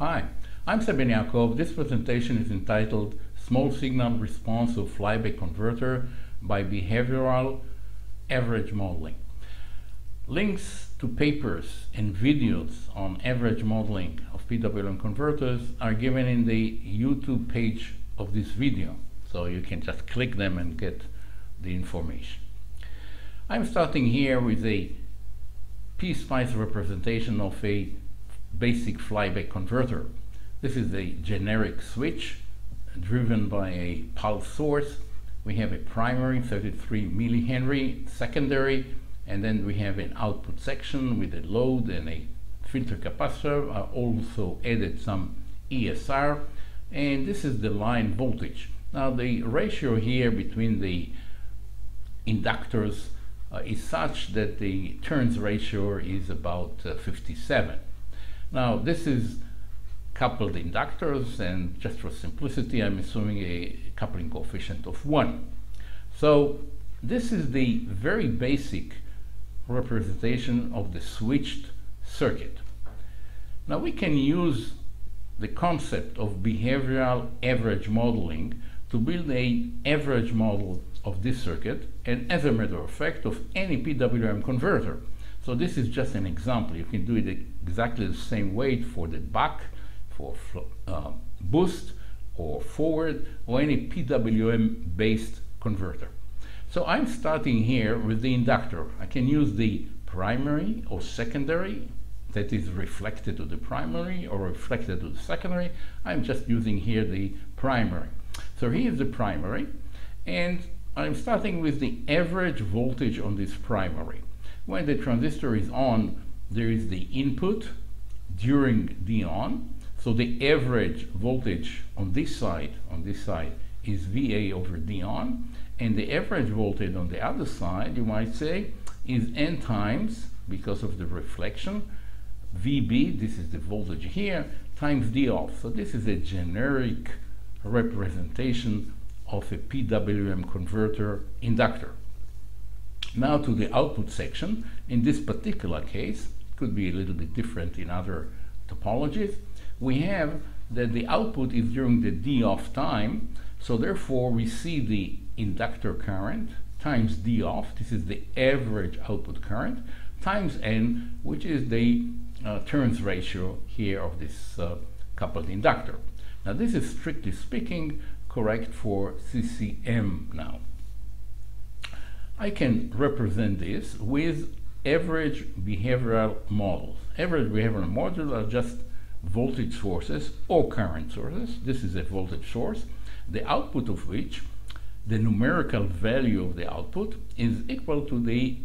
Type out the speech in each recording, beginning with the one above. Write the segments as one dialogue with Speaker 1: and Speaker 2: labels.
Speaker 1: Hi, I'm Sam Ben-Yaakov. This presentation is entitled Small Signal Response of Flyback Converter by Behavioral Average Modeling. Links to papers and videos on average modeling of PWM converters are given in the YouTube page of this video, so you can just click them and get the information. I'm starting here with a piecewise representation of a basic flyback converter. This is a generic switch driven by a pulse source. We have a primary 33 millihenry, secondary, and then we have an output section with a load and a filter capacitor. I also added some ESR, and this is the line voltage. Now the ratio here between the inductors uh, is such that the turns ratio is about uh, 57. Now this is coupled inductors and just for simplicity I'm assuming a coupling coefficient of 1. So this is the very basic representation of the switched circuit. Now we can use the concept of behavioral average modeling to build a average model of this circuit and as a matter of fact of any PWM converter. So this is just an example. You can do it exactly the same way for the buck, for uh, boost or forward or any PWM based converter. So I'm starting here with the inductor. I can use the primary or secondary that is reflected to the primary or reflected to the secondary. I'm just using here the primary. So here's the primary and I'm starting with the average voltage on this primary. When the transistor is on, there is the input during the on. So the average voltage on this side, on this side, is VA over D on. And the average voltage on the other side, you might say, is N times, because of the reflection, VB, this is the voltage here, times D off. So this is a generic representation of a PWM converter inductor. Now to the output section. In this particular case, could be a little bit different in other topologies, we have that the output is during the D off time, so therefore we see the inductor current times D off, this is the average output current, times N, which is the uh, turns ratio here of this uh, coupled inductor. Now this is strictly speaking correct for CCM now. I can represent this with average behavioral models. Average behavioral models are just voltage sources or current sources. This is a voltage source, the output of which, the numerical value of the output, is equal to the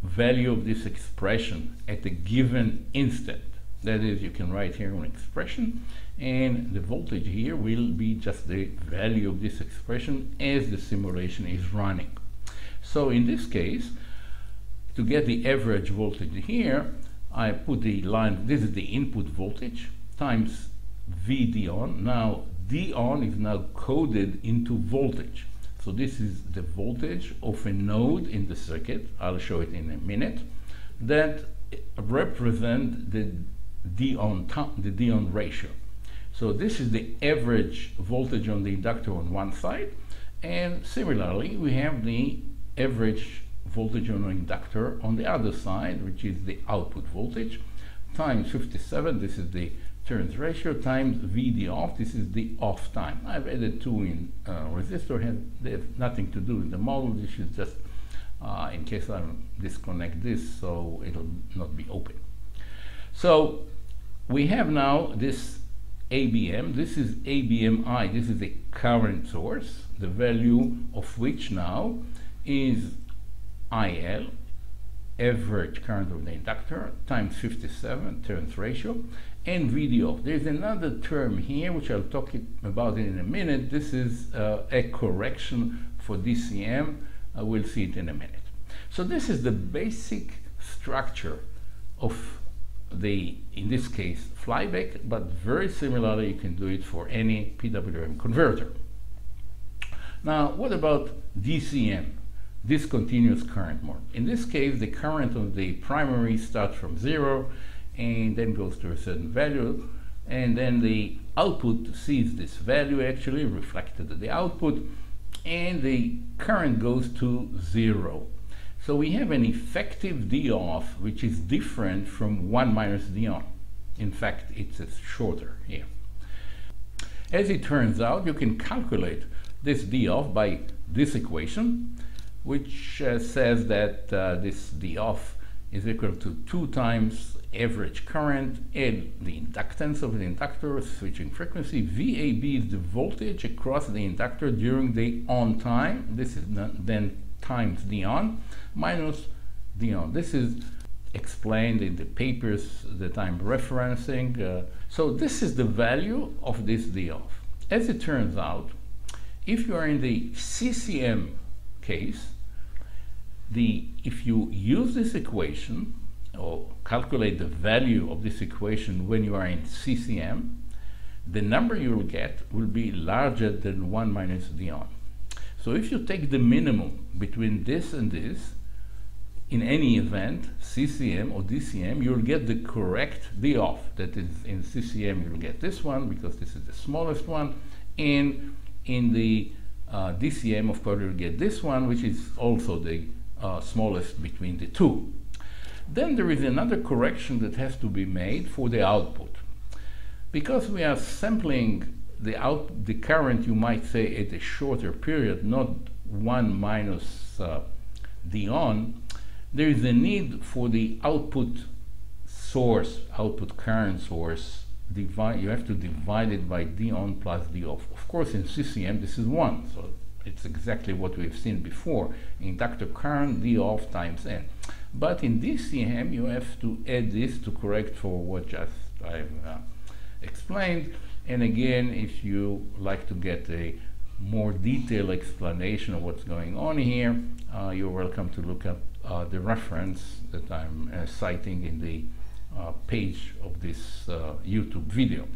Speaker 1: value of this expression at a given instant. That is, you can write here an expression, and the voltage here will be just the value of this expression as the simulation is running. So in this case, to get the average voltage here, I put the line, this is the input voltage, times VD on. Now, D on is now coded into voltage. So this is the voltage of a node in the circuit, I'll show it in a minute, that represent the D on, the D on ratio. So this is the average voltage on the inductor on one side, and similarly we have the average voltage on the inductor on the other side, which is the output voltage, times 57, this is the turns ratio, times VD off, this is the off time. I've added two in uh, resistor, they have nothing to do with the model, this is just uh, in case I disconnect this so it'll not be open. So we have now this ABM. This is ABMI. This is the current source, the value of which now is IL, average current of the inductor, times 57 turns ratio, and VDO. There's another term here, which I'll talk about in a minute. This is uh, a correction for DCM. Uh, we'll see it in a minute. So this is the basic structure of the, in this case, flyback, but very similarly, you can do it for any PWM converter. Now, what about DCM, discontinuous current mode? In this case, the current of the primary starts from zero and then goes to a certain value. and then the output sees this value actually reflected at the output, and the current goes to zero. So we have an effective D off, which is different from 1 minus D on. In fact, it's shorter here. As it turns out, you can calculate this D off by this equation, which uh, says that uh, this D off is equal to 2 times average current and the inductance of the inductor switching frequency. VAB is the voltage across the inductor during the on time. This is then times D on minus D on. This is explained in the papers that I'm referencing. Uh, so this is the value of this D off. As it turns out, if you are in the CCM case, the if you use this equation or calculate the value of this equation when you are in CCM, the number you will get will be larger than 1 minus d on. So if you take the minimum between this and this, in any event, CCM or DCM, you'll get the correct D off. That is, in CCM, you'll get this one because this is the smallest one. And in the uh, DCM, of course, you'll get this one, which is also the uh, smallest between the two. Then there is another correction that has to be made for the output. Because we are sampling the, out, the current, you might say, at a shorter period, not 1 minus uh, D on, there is a need for the output source, output current source, divide, you have to divide it by D on plus D off. Of course, in CCM, this is 1, so it's exactly what we've seen before. Inductor current, D off times N. But in DCM, you have to add this to correct for what just I've uh, explained. And again, if you like to get a more detailed explanation of what's going on here, uh, you're welcome to look up uh, the reference that I'm uh, citing in the uh, page of this uh, YouTube video.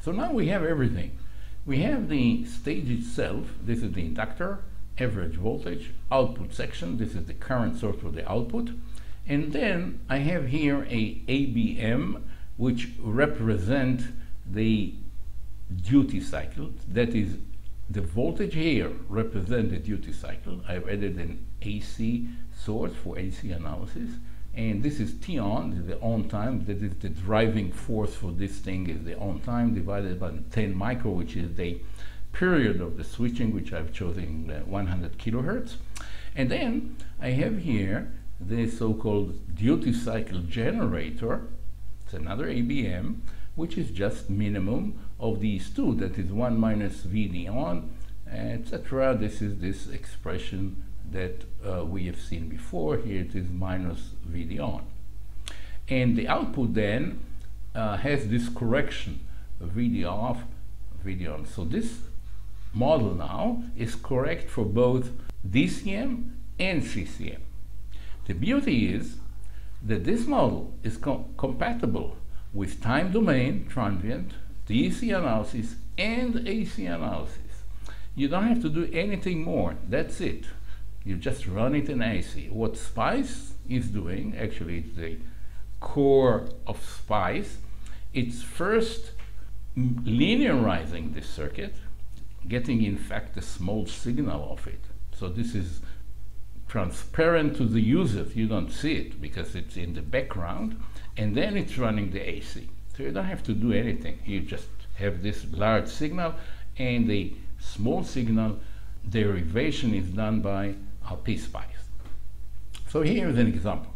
Speaker 1: So now we have everything. We have the stage itself. This is the inductor, average voltage, output section. This is the current source for the output. And then I have here a ABM, which represent the duty cycle. That is, the voltage here represent the duty cycle. I've added an AC source for AC analysis. And this is T on, the on time, that is the driving force for this thing is the on time divided by 10 micro, which is the period of the switching, which I've chosen uh, 100 kilohertz. And then I have here the so-called duty cycle generator. It's another ABM, which is just minimum of these two, that is 1 minus VD on, etc. This is this expression that uh, we have seen before. Here it is minus VD on. And the output then uh, has this correction, VD off, VD on. So this model now is correct for both DCM and CCM. The beauty is that this model is co compatible with time domain transient, DC analysis, and AC analysis. You don't have to do anything more. That's it. You just run it in AC. What SPICE is doing, actually, it's the core of SPICE. It's first linearizing this circuit, getting, in fact, a small signal of it. So this is transparent to the user. You don't see it because it's in the background. And then it's running the AC. So you don't have to do anything. You just have this large signal and the small signal derivation is done by uh, PSPICE. So here is an example.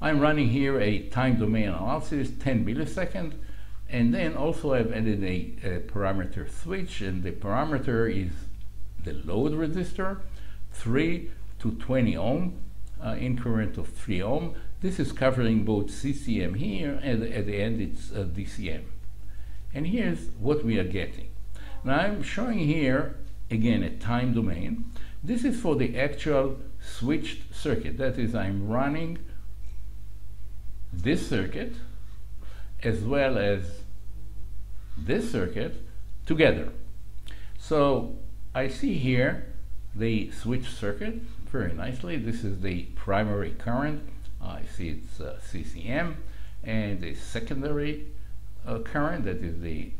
Speaker 1: I'm running here a time domain analysis, 10 milliseconds, and then also I've added a, a parameter switch, and the parameter is the load resistor, 3 to 20 ohm, uh, current of 3 ohm. This is covering both CCM here, and at the end it's uh, DCM. And here's what we are getting. Now I'm showing here, again, a time domain. This is for the actual switched circuit. That is, I'm running this circuit as well as this circuit together. So I see here the switch circuit very nicely. This is the primary current. I see it's uh, CCM and the secondary uh, current, that is the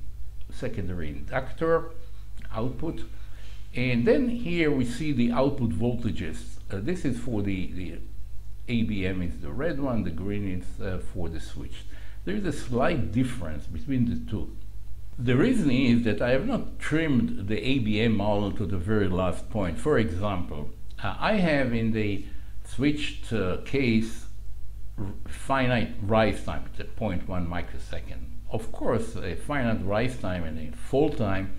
Speaker 1: secondary inductor output. And then here we see the output voltages. Uh, this is for the, the ABM is the red one, the green is uh, for the switch. There is a slight difference between the two. The reason is that I have not trimmed the ABM model to the very last point. For example, uh, I have in the switched uh, case finite rise time, it's 0.1 microsecond. Of course, a finite rise time and a fall time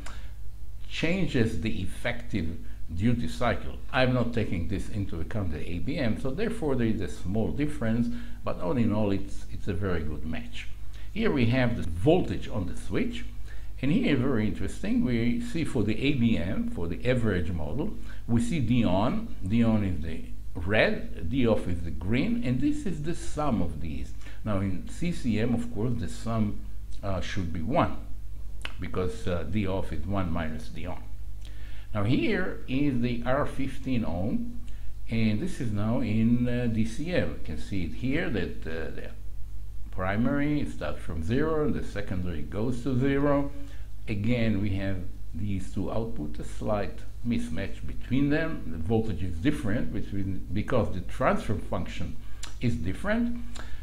Speaker 1: changes the effective duty cycle. I'm not taking this into account the ABM, so therefore there is a small difference, but all in all it's, it's a very good match. Here we have the voltage on the switch, and here very interesting, we see for the ABM, for the average model, we see D on, D on is the red, D off is the green, and this is the sum of these. Now in CCM, of course, the sum uh, should be 1, because uh, D off is 1 minus D on. Now here is the R15 ohm, and this is now in uh, DCM. You can see it here that uh, the primary starts from zero, and the secondary goes to zero. Again, we have these two outputs, a slight mismatch between them. The voltage is different between because the transfer function is different.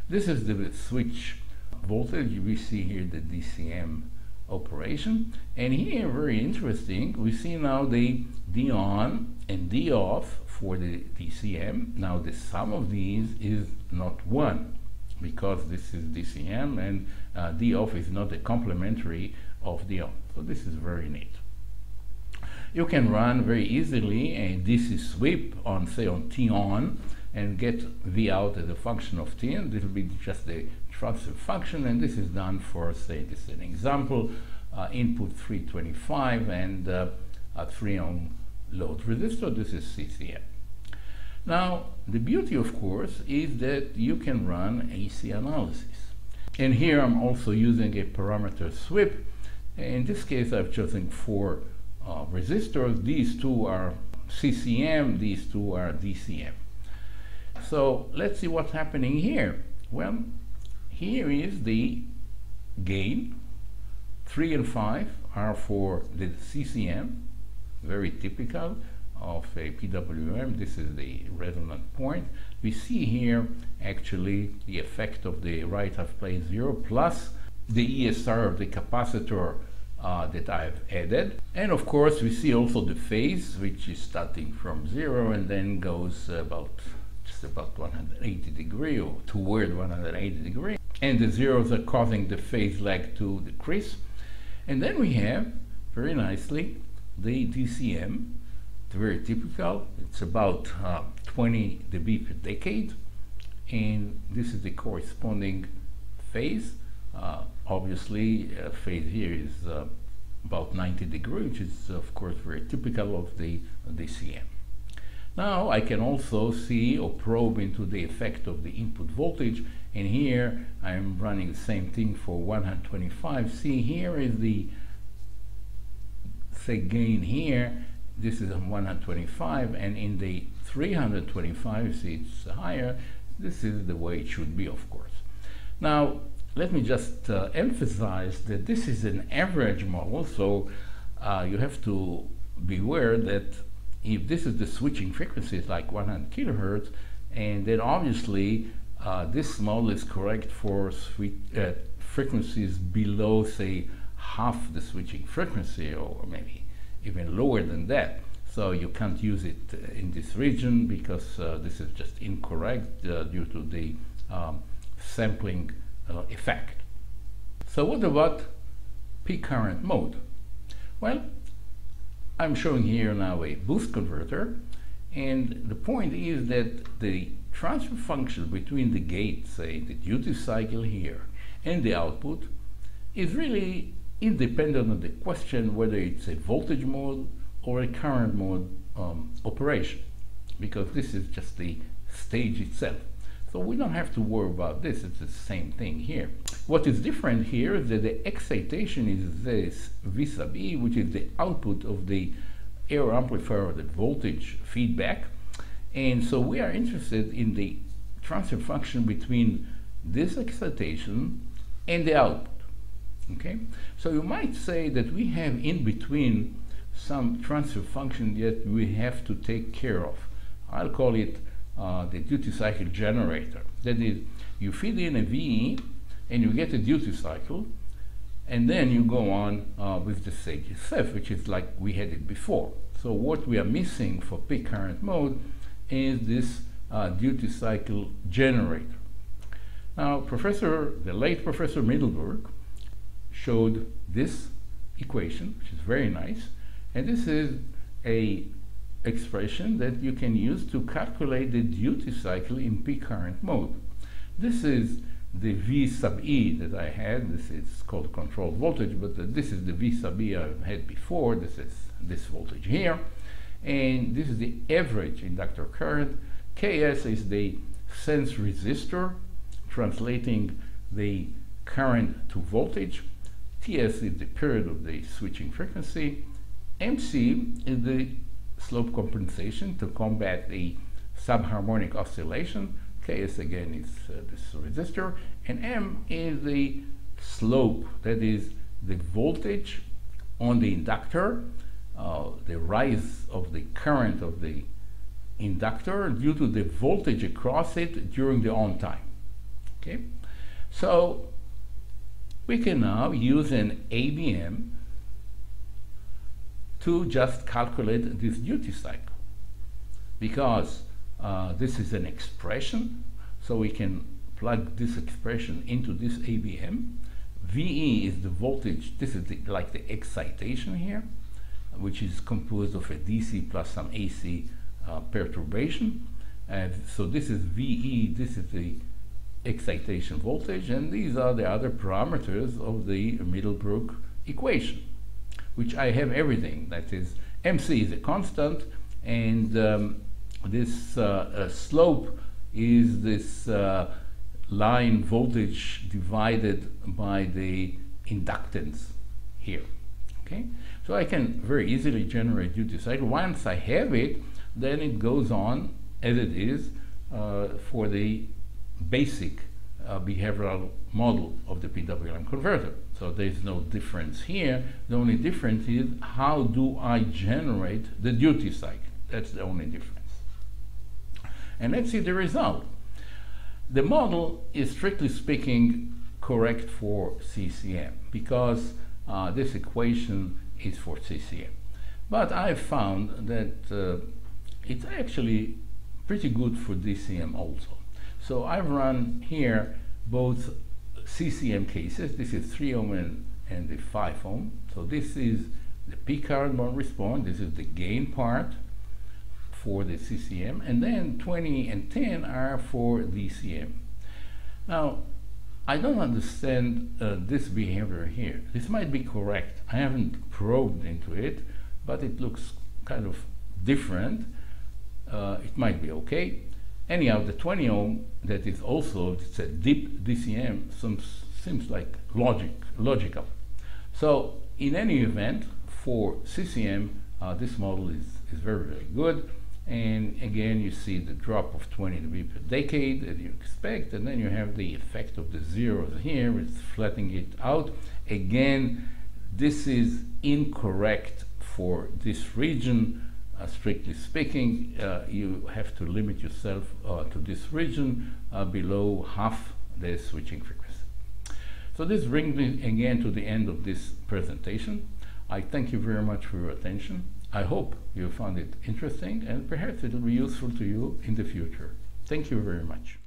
Speaker 1: This is the switch voltage. We see here the DCM operation. And here, very interesting, we see now the D on and D off for the DCM. Now the sum of these is not 1 because this is DCM and uh, D off is not a complementary of D on. So this is very neat. You can run very easily a DC sweep on, say, on T on and get V out as a function of T, and this will be just the transfer function, and this is done for, say, this is an example, uh, input 325 and uh, a 3 ohm load resistor. This is CCM. Now, the beauty, of course, is that you can run AC analysis. And here I'm also using a parameter sweep. In this case, I've chosen four uh, resistors. These two are CCM, these two are DCM. So let's see what's happening here. Well, here is the gain. 3 and 5 are for the CCM, very typical of a PWM. This is the resonant point. We see here actually the effect of the right half plane 0 plus the ESR of the capacitor uh, that I've added. And of course we see also the phase which is starting from 0 and then goes about just about 180 degree or toward 180 degree and the zeros are causing the phase lag to decrease. And then we have, very nicely, the DCM. It's very typical. It's about uh, 20 dB per decade. And this is the corresponding phase. Uh, obviously, uh, phase here is uh, about 90 degrees, which is, of course, very typical of the DCM. Now I can also see or probe into the effect of the input voltage and here I'm running the same thing for 125. See here is the say gain here this is on 125 and in the 325 see it's higher this is the way it should be of course. Now let me just uh, emphasize that this is an average model so uh, you have to beware that if this is the switching frequency, it's like 100 kilohertz, and then obviously uh, this model is correct for uh, frequencies below, say, half the switching frequency, or maybe even lower than that. So you can't use it uh, in this region because uh, this is just incorrect uh, due to the um, sampling effect. So what about peak current mode? Well, I'm showing here now a boost converter and the point is that the transfer function between the gate, say the duty cycle here, and the output is really independent of the question whether it's a voltage mode or a current mode um, operation because this is just the stage itself. So we don't have to worry about this, it's the same thing here. What is different here is that the excitation is this V sub E, which is the output of the error amplifier, the voltage feedback. And so we are interested in the transfer function between this excitation and the output. Okay, so you might say that we have in between some transfer function that we have to take care of. I'll call it uh, the duty cycle generator. That is, you feed in a VE and you get a duty cycle, and then you go on uh, with the sage itself, which is like we had it before. So what we are missing for peak current mode is this uh, duty cycle generator. Now, Professor, the late Professor Middlebrook showed this equation, which is very nice, and this is a expression that you can use to calculate the duty cycle in peak current mode. This is the V sub E that I had. This is called control voltage, but this is the V sub E I've had before. This is this voltage here. And this is the average inductor current. Ks is the sense resistor, translating the current to voltage. Ts is the period of the switching frequency. MC is the slope compensation to combat the subharmonic oscillation. Ks again is uh, this resistor, and M is the slope, that is the voltage on the inductor, uh, the rise of the current of the inductor due to the voltage across it during the on time. Okay, so we can now use an ABM to just calculate this duty cycle. Because uh, this is an expression so we can plug this expression into this ABM VE is the voltage this is the, like the excitation here which is composed of a DC plus some AC uh, perturbation. And so this is VE this is the excitation voltage and these are the other parameters of the Middlebrook equation which I have everything. That is, MC is a constant, and um, this uh, uh, slope is this uh, line voltage divided by the inductance here. Okay, so I can very easily generate duty cycle. Once I have it, then it goes on as it is uh, for the basic uh, behavioral model of the PWM converter. So there's no difference here. The only difference is how do I generate the duty cycle? That's the only difference. And let's see the result. The model is strictly speaking correct for CCM because uh, this equation is for CCM. But I've found that uh, it's actually pretty good for DCM also. So I've run here both CCM cases. This is 3 ohm and, and the 5 ohm. So this is the peak current response. This is the gain part for the CCM. And then 20 and 10 are for DCM. Now, I don't understand uh, this behavior here. This might be correct. I haven't probed into it, but it looks kind of different. Uh, it might be okay. Anyhow, the 20 ohm that is also it's a deep DCM seems, seems like logic, logical. So in any event, for CCM, uh, this model is, is very, very good. And again, you see the drop of 20 dB per decade that you expect, and then you have the effect of the zeros here, it's flattening it out. Again, this is incorrect for this region uh, strictly speaking, uh, you have to limit yourself uh, to this region uh, below half the switching frequency. So this brings me again to the end of this presentation. I thank you very much for your attention. I hope you found it interesting and perhaps it will be useful to you in the future. Thank you very much.